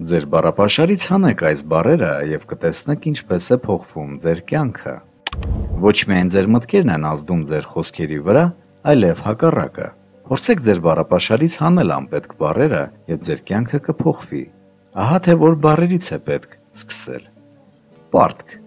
Ձեր բառապաշարից հանեք այս բառերը եւ կտեսնեք ինչպես է փոխվում ձեր կյանքը։ Ոչ միայն ձեր մտքերն են ազդում ձեր խոսքերի վրա, այլև հակառակը։ Փորձեք ձեր բառապաշարից հանել անպետք բառերը եւ ձեր կյանքը կփոխվի։ Ահա թե որ բառերից է պետք սկսել։ Պարտք։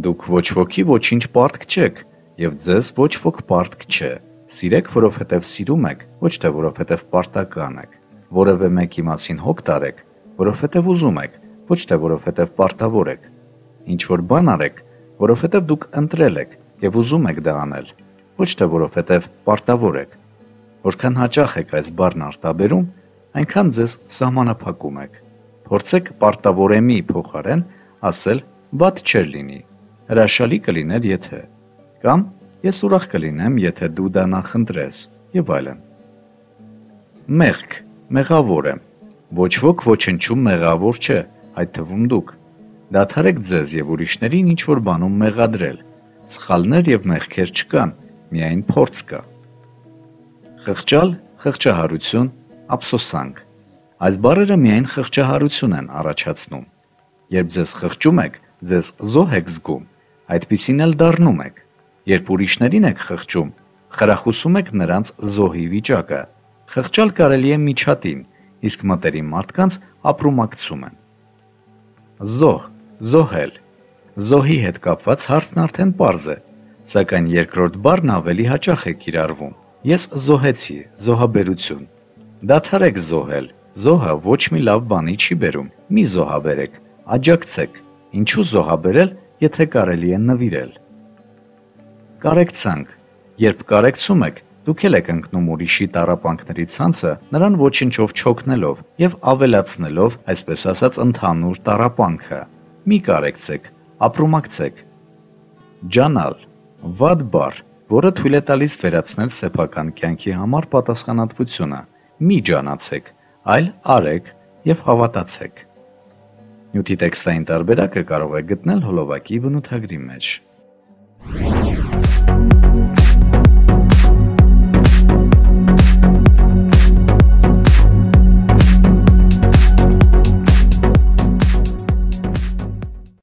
Դուք ոչ ոքի ոչինչ պարտք չեք եւ ձեզ ոչ ոք պարտք չէ։ Սիրեք, որովհետեւ սիրում եք, ոչ թե որովհետեւ պարտական եք։ Որևէ մեկի մասին հոգ տարեք, որովհետև ուզում եք, ոչ թե որովհետև պարտավոր եք։ Ինչ որ բան արեք, որովհետև դուք ընտրել եք եւ ուզում եք դա անել, ոչ թե որովհետև պարտավոր եք։ Որքան հաճախ եք այս բառն արտաբերում, այնքան ձեզ սահմանափակում եք։ Փորձեք պարտավորեմի փոխարեն ասել բադ չէր լինի։ Հրաշալի կլիներ, եթե կամ ես ուրախ կլինեմ, եթե դու դա նախընտրես եւ այլն։ Մեղք, մեղավոր եմ Ոչ ոք ոչնչում մեղավոր չէ, այդ թվում դուք։ Դադարեք ձեզ եւ ուրիշներին ինչ որ բանում մեղադրել։ Սխալներ եւ մեղքեր չկան, միայն փորձ կա։ Խղճալ, խղճահարություն, ափսոսանք։ Այս բառերը միայն խղճահարություն են առաջացնում։ Երբ ձեզ խղճում եք, ձեզ զոհ եք զգում, այդպիսին էլ դառնում եք։ Երբ ուրիշներին եք խղճում, խրախուսում եք նրանց զոհի վիճակը։ Խղճալ կարելի է միջատին, իսկ մտերիմ մարդկանց ապրումակցում են։ Զոհ, զոհել։ Զոհի հետ կապված հարցն արդեն པարզ է, սակայն երկրորդ բառն ավելի հաճախ է կիրառվում։ Ես զոհեցի, զոհաբերություն։ Դադարեք զոհել։ Զոհը ոչ մի լավ բանի չի բերում։ Մի զոհաբերեք, աջակցեք։ Ինչու զոհաբերել, եթե կարելի է նվիրել։ Կարեկցանք։ Երբ կարեկցում եք, Դուք եք ընկնում ուրիշի տարապանքների ցանցը, նրան ոչնչով չօգնելով եւ ավելացնելով, այսպես ասած, ընդհանուր տարապանքը։ Մի կարեկցեք, ապրումակցեք։ Ջանալ, վատ բառ, որը թույլ է տալիս վերացնել սեփական կյանքի համար պատասխանատվությունը։ Մի ջանացեք, այլ արեք եւ հավատացեք։ Նյութի տեքստային տարբերակը կարող է գտնել հոլովակի բնութագրի մեջ։